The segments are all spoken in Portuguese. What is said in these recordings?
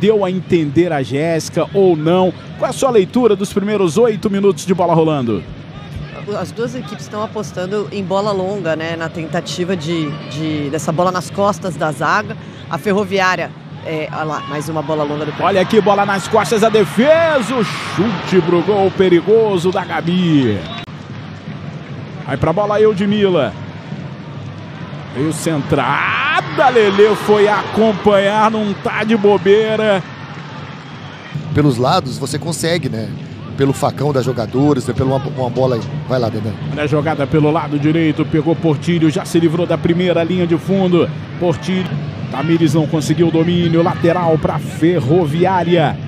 Deu a entender a Jéssica ou não? Qual é a sua leitura dos primeiros oito minutos de bola rolando? As duas equipes estão apostando em bola longa, né? Na tentativa de, de dessa bola nas costas da zaga. A Ferroviária é, olha lá, mais uma bola longa do Olha aqui, bola nas costas, a defesa, o chute pro gol perigoso da Gabi. Vai pra bola Eudmila. Veio centrada, Lele foi acompanhar, não tá de bobeira. Pelos lados você consegue, né? Pelo facão das jogadoras, né? pela uma, uma bola aí. Vai lá, Dedé. Na jogada pelo lado direito, pegou Portilho, já se livrou da primeira linha de fundo. Portilho, Tamires não conseguiu o domínio, lateral para Ferroviária.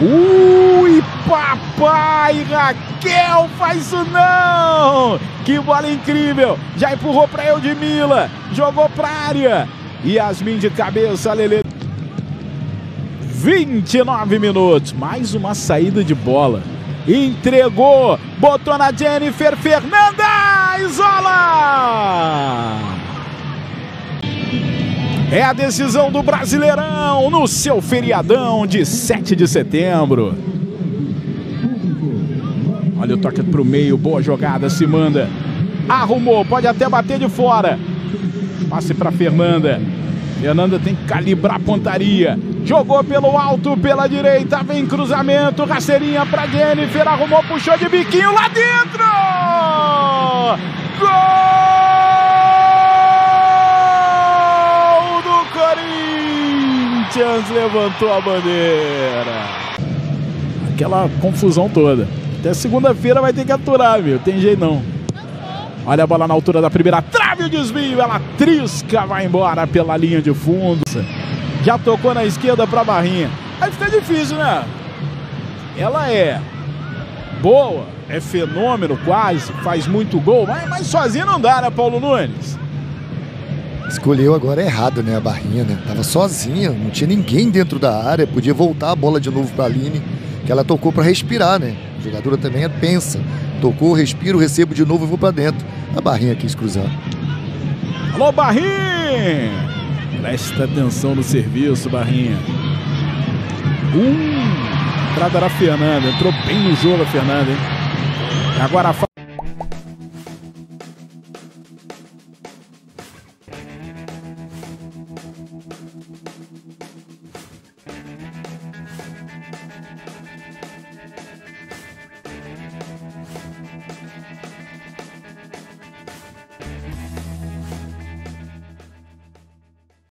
Ui, papai, Raquel, faz isso não! Que bola incrível! Já empurrou para Eudmila, jogou para área. Yasmin de cabeça, Lele. 29 minutos, mais uma saída de bola. Entregou, botou na Jennifer Fernanda, isola! É a decisão do Brasileirão no seu feriadão de 7 de setembro. Olha o toque para o meio, boa jogada, se manda. Arrumou, pode até bater de fora. Passe para Fernanda. Fernanda tem que calibrar a pontaria. Jogou pelo alto, pela direita, vem cruzamento, rasteirinha para Jennifer, arrumou, puxou de biquinho lá dentro! Gol do Corinthians levantou a bandeira. Aquela confusão toda. Até segunda-feira vai ter que aturar, viu? Tem jeito não. Olha a bola na altura da primeira trave, o desvio, ela trisca, vai embora pela linha de fundo. Já tocou na esquerda para Barrinha. Aí fica difícil, né? Ela é boa, é fenômeno quase, faz muito gol, mas, mas sozinha não dá, né, Paulo Nunes? Escolheu agora errado, né, a Barrinha, né? Tava sozinha, não tinha ninguém dentro da área, podia voltar a bola de novo para a Aline, que ela tocou para respirar, né? A jogadora também é pensa. Tocou, respiro, recebo de novo e vou para dentro. A Barrinha quis cruzar. Alô, Barrinha! Presta atenção no serviço, Barrinha. Uh, entrada era a Fernanda. Entrou bem no jogo a Fernanda, hein? Agora a